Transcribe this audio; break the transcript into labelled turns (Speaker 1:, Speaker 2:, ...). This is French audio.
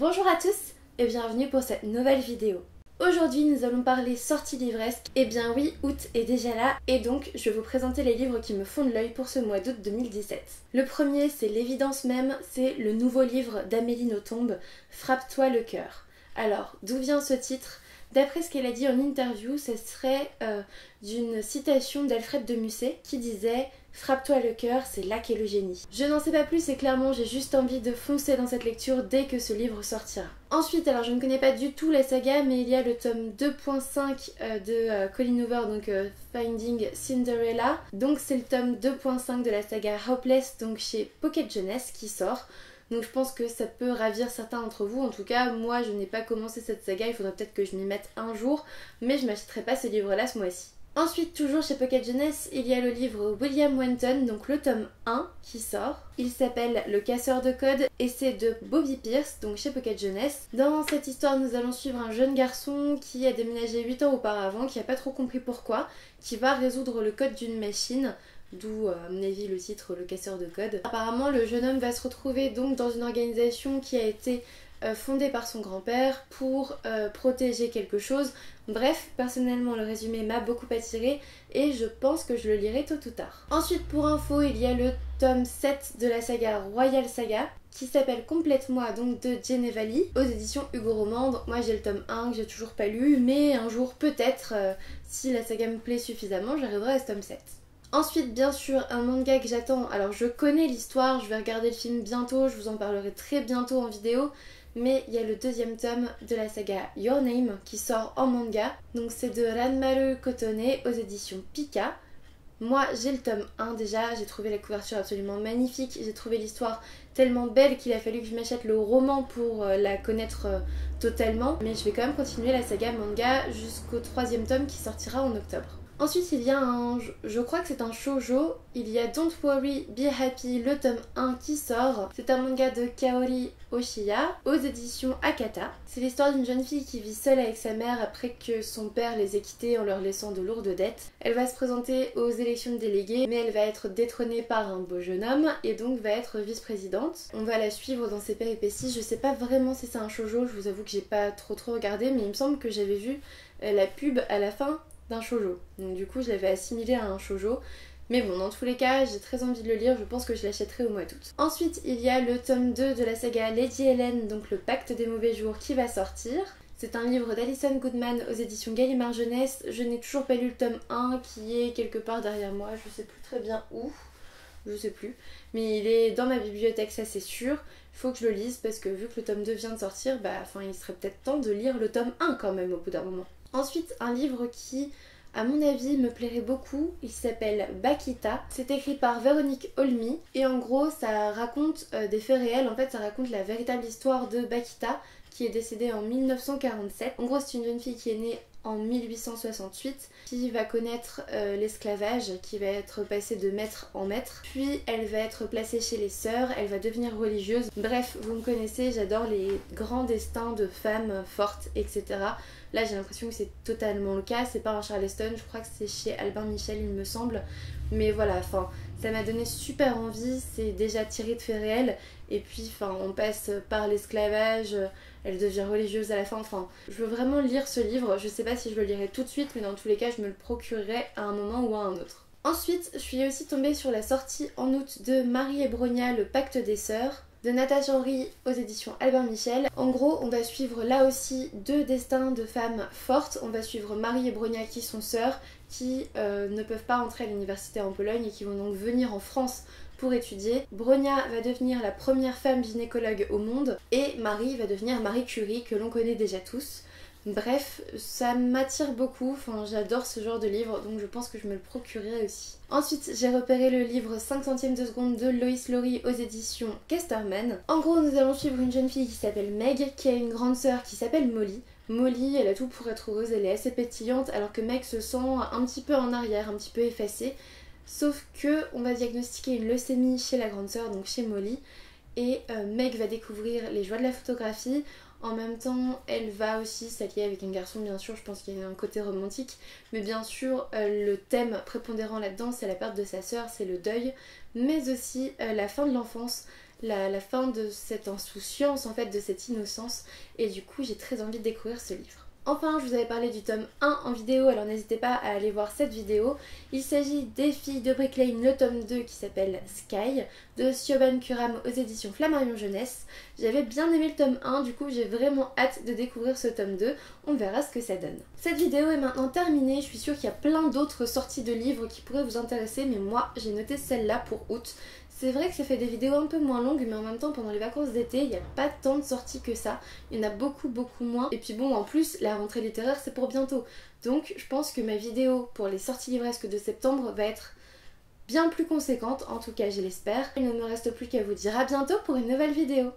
Speaker 1: Bonjour à tous et bienvenue pour cette nouvelle vidéo. Aujourd'hui nous allons parler sortie livresque. Et eh bien oui, août est déjà là et donc je vais vous présenter les livres qui me font de l'œil pour ce mois d'août 2017. Le premier c'est l'évidence même, c'est le nouveau livre d'Amélie Nothomb, Frappe-toi le cœur. Alors, d'où vient ce titre? D'après ce qu'elle a dit en interview, ce serait euh, d'une citation d'Alfred de Musset qui disait Frappe-toi le cœur, c'est là qu'est le génie. Je n'en sais pas plus et clairement j'ai juste envie de foncer dans cette lecture dès que ce livre sortira. Ensuite, alors je ne connais pas du tout la saga, mais il y a le tome 2.5 euh, de euh, Colin Hoover, donc Finding Cinderella. Donc c'est le tome 2.5 de la saga Hopeless, donc chez Pocket Jeunesse qui sort. Donc je pense que ça peut ravir certains d'entre vous. En tout cas, moi je n'ai pas commencé cette saga, il faudrait peut-être que je m'y mette un jour, mais je m'achèterai pas ce livre-là ce mois-ci. Ensuite, toujours chez Pocket Jeunesse, il y a le livre William Wenton, donc le tome 1 qui sort. Il s'appelle Le casseur de code et c'est de Bobby Pierce, donc chez Pocket Jeunesse. Dans cette histoire, nous allons suivre un jeune garçon qui a déménagé 8 ans auparavant, qui n'a pas trop compris pourquoi, qui va résoudre le code d'une machine d'où euh, à mon avis le titre Le casseur de code. Apparemment le jeune homme va se retrouver donc dans une organisation qui a été euh, fondée par son grand-père pour euh, protéger quelque chose. Bref, personnellement le résumé m'a beaucoup attiré et je pense que je le lirai tôt ou tard. Ensuite pour info il y a le tome 7 de la saga Royal Saga qui s'appelle Complète-moi donc de Genevali aux éditions Hugo Romande. Moi j'ai le tome 1 que j'ai toujours pas lu mais un jour peut-être si la saga me plaît suffisamment j'arriverai à ce tome 7. Ensuite, bien sûr, un manga que j'attends. Alors, je connais l'histoire, je vais regarder le film bientôt, je vous en parlerai très bientôt en vidéo. Mais il y a le deuxième tome de la saga Your Name qui sort en manga. Donc, c'est de Ranmaru Kotone aux éditions Pika. Moi, j'ai le tome 1 déjà, j'ai trouvé la couverture absolument magnifique, j'ai trouvé l'histoire tellement belle qu'il a fallu que je m'achète le roman pour euh, la connaître euh, totalement. Mais je vais quand même continuer la saga manga jusqu'au troisième tome qui sortira en octobre. Ensuite, il y a un, je crois que c'est un shoujo, il y a Don't Worry, Be Happy, le tome 1 qui sort. C'est un manga de Kaori Oshiya aux éditions Akata. C'est l'histoire d'une jeune fille qui vit seule avec sa mère après que son père les ait quittés en leur laissant de lourdes dettes. Elle va se présenter aux élections de délégués, mais elle va être détrônée par un beau jeune homme et donc va être vice-présidente. On va la suivre dans ses péripéties. Je sais pas vraiment si c'est un shoujo, je vous avoue que j'ai pas trop trop regardé, mais il me semble que j'avais vu euh, la pub à la fin d'un shoujo. Donc du coup, je l'avais assimilé à un shoujo. Mais bon, dans tous les cas, j'ai très envie de le lire, je pense que je l'achèterai au mois d'août. Ensuite, il y a le tome 2 de la saga Lady Helen, donc le pacte des mauvais jours, qui va sortir. C'est un livre d'Alison Goodman aux éditions Gallimard Jeunesse. Je n'ai toujours pas lu le tome 1 qui est quelque part derrière moi, je sais plus très bien où. Je sais plus. Mais il est dans ma bibliothèque, ça c'est sûr. Il faut que je le lise parce que vu que le tome 2 vient de sortir, bah enfin il serait peut-être temps de lire le tome 1 quand même au bout d'un moment. Ensuite, un livre qui, à mon avis, me plairait beaucoup. Il s'appelle Bakita. C'est écrit par Véronique Olmy. Et en gros, ça raconte euh, des faits réels. En fait, ça raconte la véritable histoire de Bakita, qui est décédée en 1947. En gros, c'est une jeune fille qui est née en 1868 qui va connaître euh, l'esclavage qui va être passé de maître en maître puis elle va être placée chez les sœurs elle va devenir religieuse bref vous me connaissez j'adore les grands destins de femmes fortes etc là j'ai l'impression que c'est totalement le cas c'est pas un Charleston je crois que c'est chez Albin Michel il me semble mais voilà enfin ça m'a donné super envie c'est déjà tiré de faits réels et puis enfin on passe par l'esclavage elle devient religieuse à la fin. Enfin, je veux vraiment lire ce livre. Je sais pas si je le lirai tout de suite, mais dans tous les cas, je me le procurerai à un moment ou à un autre. Ensuite, je suis aussi tombée sur la sortie en août de Marie et Bronia, Le Pacte des Sœurs de Natasha Henry aux éditions Albert Michel. En gros, on va suivre là aussi deux destins de femmes fortes. On va suivre Marie et Bronia qui sont sœurs, qui euh, ne peuvent pas entrer à l'université en Pologne et qui vont donc venir en France pour étudier. Bronia va devenir la première femme gynécologue au monde et Marie va devenir Marie Curie que l'on connaît déjà tous. Bref, ça m'attire beaucoup, enfin j'adore ce genre de livre donc je pense que je me le procurerai aussi. Ensuite j'ai repéré le livre 5 centièmes de seconde de Lois Laurie aux éditions Casterman. En gros nous allons suivre une jeune fille qui s'appelle Meg qui a une grande sœur qui s'appelle Molly. Molly elle a tout pour être heureuse, elle est assez pétillante alors que Meg se sent un petit peu en arrière, un petit peu effacée. Sauf que on va diagnostiquer une leucémie chez la grande sœur, donc chez Molly, et euh, Meg va découvrir les joies de la photographie. En même temps, elle va aussi s'allier avec un garçon, bien sûr, je pense qu'il y a un côté romantique, mais bien sûr, euh, le thème prépondérant là-dedans, c'est la perte de sa sœur, c'est le deuil, mais aussi euh, la fin de l'enfance, la, fin de cette insouciance, en fait, de cette innocence. Et du coup, j'ai très envie de découvrir ce livre. Enfin, je vous avais parlé du tome 1 en vidéo, alors n'hésitez pas à aller voir cette vidéo. Il s'agit des filles de Brick Lane, le tome 2 qui s'appelle Sky, de Siobhan Kuram aux éditions Flammarion Jeunesse. J'avais bien aimé le tome 1, du coup j'ai vraiment hâte de découvrir ce tome 2. On verra ce que ça donne. Cette vidéo est maintenant terminée, je suis sûre qu'il y a plein d'autres sorties de livres qui pourraient vous intéresser, mais moi j'ai noté celle-là pour août. C'est vrai que ça fait des vidéos un peu moins longues, mais en même temps, pendant les vacances d'été, il n'y a pas tant de sorties que ça. Il y en a beaucoup, beaucoup moins. Et puis bon, en plus, la rentrée littéraire, c'est pour bientôt. Donc, je pense que ma vidéo pour les sorties livresques de septembre va être bien plus conséquente. En tout cas, je l'espère. Il ne me reste plus qu'à vous dire à bientôt pour une nouvelle vidéo.